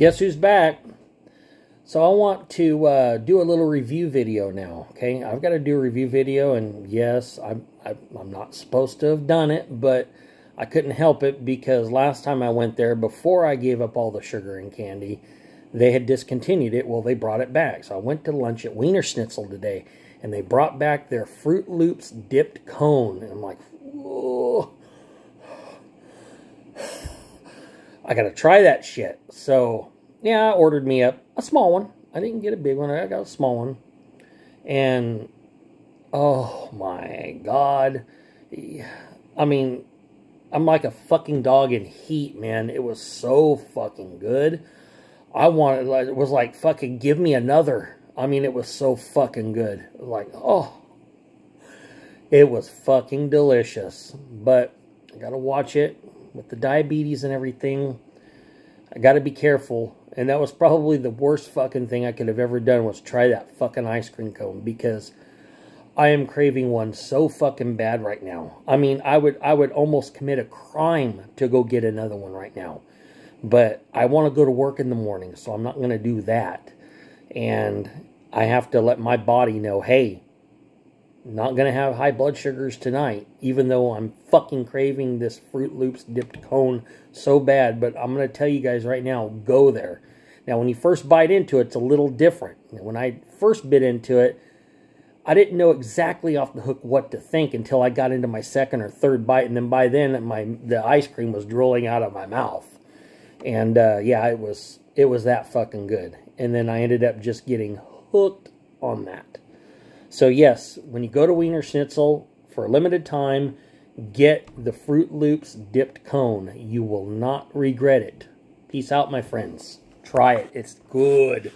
guess who's back? So I want to uh, do a little review video now, okay? I've got to do a review video, and yes, I'm, I'm not supposed to have done it, but I couldn't help it because last time I went there, before I gave up all the sugar and candy, they had discontinued it. Well, they brought it back. So I went to lunch at Wienerschnitzel today, and they brought back their Fruit Loops dipped cone. And I'm like, I got to try that shit. So, yeah, I ordered me up a small one. I didn't get a big one. I got a small one. And, oh my God. I mean, I'm like a fucking dog in heat, man. It was so fucking good. I wanted, it was like, fucking give me another. I mean, it was so fucking good. Like, oh. It was fucking delicious. But I gotta watch it with the diabetes and everything, I got to be careful. And that was probably the worst fucking thing I could have ever done was try that fucking ice cream cone because I am craving one so fucking bad right now. I mean, I would I would almost commit a crime to go get another one right now. But I want to go to work in the morning, so I'm not going to do that. And I have to let my body know, hey, not to have high blood sugars tonight, even though I'm fucking craving this Fruit Loops dipped cone so bad. But I'm to tell you guys right now, go there. Now, when you first bite into it, it's a little different. When I first bit into it, I didn't know exactly off the hook what to think until I got into my second or third bite, and then by then, my the ice cream was drooling out of my mouth. And uh, yeah, it was it was that fucking good. And then I ended up just getting hooked on that. So yes, when you go to Wienerschnitzel for a limited time, get the Fruit Loops dipped cone. You will not regret it. Peace out, my friends. Try it. It's good.